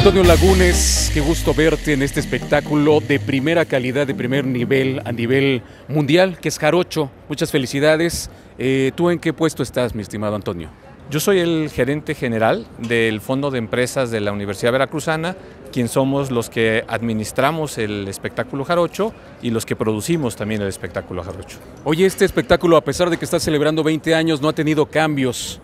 Antonio Lagunes, qué gusto verte en este espectáculo de primera calidad, de primer nivel, a nivel mundial, que es Jarocho. Muchas felicidades. Eh, ¿Tú en qué puesto estás, mi estimado Antonio? Yo soy el gerente general del Fondo de Empresas de la Universidad Veracruzana, quien somos los que administramos el espectáculo Jarocho y los que producimos también el espectáculo Jarocho. Oye, este espectáculo, a pesar de que está celebrando 20 años, no ha tenido cambios.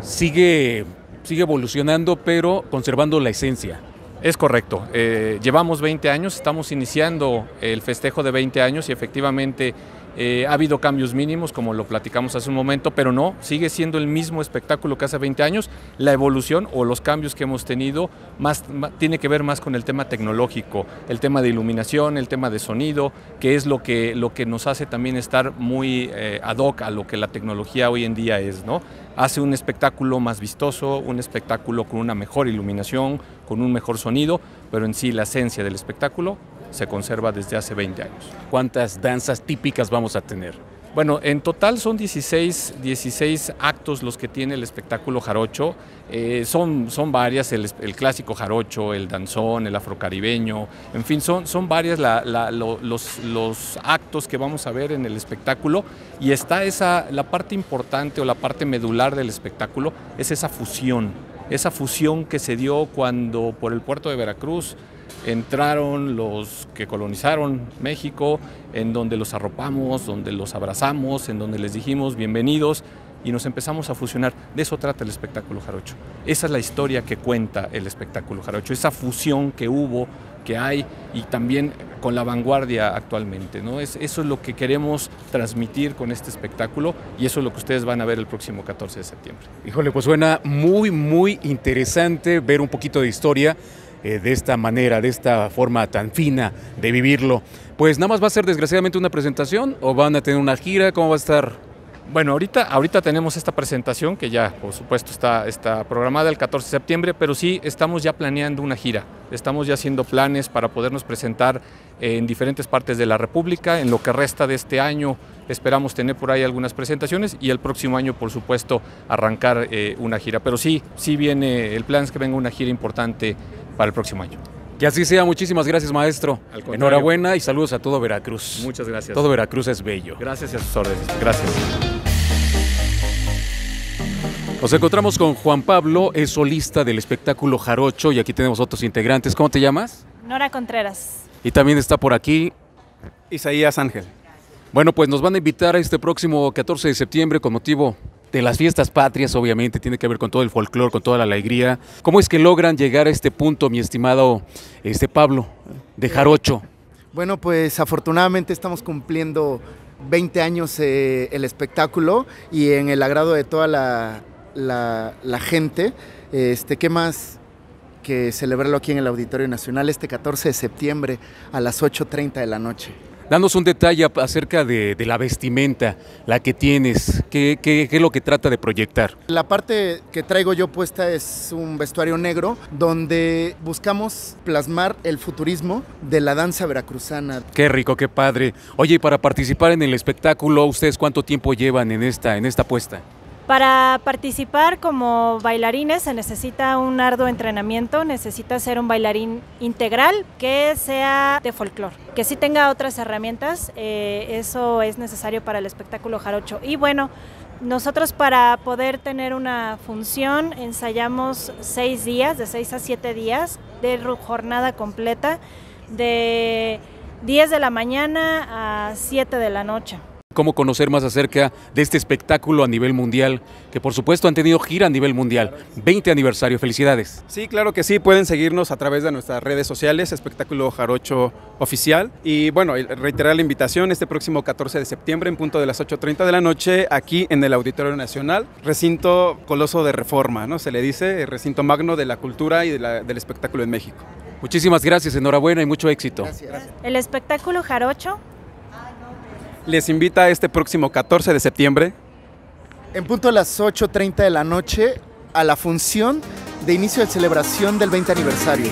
Sigue, sigue evolucionando, pero conservando la esencia. Es correcto. Eh, llevamos 20 años, estamos iniciando el festejo de 20 años y efectivamente eh, ha habido cambios mínimos, como lo platicamos hace un momento, pero no, sigue siendo el mismo espectáculo que hace 20 años. La evolución o los cambios que hemos tenido más, tiene que ver más con el tema tecnológico, el tema de iluminación, el tema de sonido, que es lo que, lo que nos hace también estar muy eh, ad hoc a lo que la tecnología hoy en día es, ¿no? Hace un espectáculo más vistoso, un espectáculo con una mejor iluminación, con un mejor sonido, pero en sí la esencia del espectáculo se conserva desde hace 20 años. ¿Cuántas danzas típicas vamos a tener? Bueno, en total son 16, 16 actos los que tiene el espectáculo jarocho. Eh, son, son varias, el, clásico jarocho, el danzón, el afrocaribeño, en fin, son, son varias los, los, actos que vamos a ver en el espectáculo y está esa, la parte importante o la parte medular del espectáculo, es esa fusión, esa fusión que se dio cuando por el puerto de Veracruz entraron los que colonizaron México, en donde los arropamos, donde los abrazamos, en donde les dijimos bienvenidos y nos empezamos a fusionar. De eso trata el espectáculo jarocho. Esa es la historia que cuenta el espectáculo jarocho, esa fusión que hubo, que hay y también con la vanguardia actualmente. ¿no? Es, eso es lo que queremos transmitir con este espectáculo y eso es lo que ustedes van a ver el próximo 14 de septiembre. Híjole, pues suena muy, muy interesante ver un poquito de historia eh, de esta manera, de esta forma tan fina de vivirlo. Pues nada más va a ser desgraciadamente una presentación o van a tener una gira, ¿cómo va a estar? Bueno, ahorita, ahorita tenemos esta presentación que ya, por supuesto, está, está programada el 14 de septiembre, pero sí estamos ya planeando una gira. Estamos ya haciendo planes para podernos presentar en diferentes partes de la República. En lo que resta de este año esperamos tener por ahí algunas presentaciones y el próximo año, por supuesto, arrancar eh, una gira. Pero sí, sí viene, el plan es que venga una gira importante para el próximo año. Que así sea, muchísimas gracias maestro. Enhorabuena y saludos a todo Veracruz. Muchas gracias. Todo Veracruz es bello. Gracias y a sus órdenes. Gracias. Nos encontramos con Juan Pablo, es solista del espectáculo Jarocho y aquí tenemos otros integrantes. ¿Cómo te llamas? Nora Contreras. Y también está por aquí Isaías Ángel. Bueno, pues nos van a invitar a este próximo 14 de septiembre con motivo de las fiestas patrias, obviamente, tiene que ver con todo el folclore, con toda la alegría. ¿Cómo es que logran llegar a este punto, mi estimado este Pablo, de Jarocho? Bueno, pues afortunadamente estamos cumpliendo 20 años eh, el espectáculo y en el agrado de toda la, la gente. Este, ¿Qué más que celebrarlo aquí en el Auditorio Nacional este 14 de septiembre a las 8.30 de la noche? Danos un detalle acerca de, la vestimenta, la que tienes, ¿qué, es lo que trata de proyectar? La parte que traigo yo puesta es un vestuario negro donde buscamos plasmar el futurismo de la danza veracruzana. Qué rico, qué padre. Oye, y para participar en el espectáculo, ¿ustedes cuánto tiempo llevan en esta, en esta puesta? Para participar como bailarines se necesita un arduo entrenamiento, necesita ser un bailarín integral que sea de folclore, que sí tenga otras herramientas, eh, eso es necesario para el espectáculo jarocho. Y bueno, nosotros para poder tener una función ensayamos seis días, de seis a siete días de jornada completa, de 10 de la mañana a 7 de la noche cómo conocer más acerca de este espectáculo a nivel mundial, que por supuesto han tenido gira a nivel mundial. 20 aniversario, felicidades. Sí, claro que sí, pueden seguirnos a través de nuestras redes sociales, Espectáculo Jarocho Oficial. Y bueno, reiterar la invitación este próximo 14 de septiembre en punto de las 8.30 de la noche aquí en el Auditorio Nacional, recinto coloso de reforma, ¿no? Se le dice, recinto magno de la cultura y del espectáculo en México. Muchísimas gracias, enhorabuena y mucho éxito. Gracias. El espectáculo Jarocho les invita este próximo 14 de septiembre. En punto a las 8.30 de la noche a la función de inicio de celebración del 20 aniversario.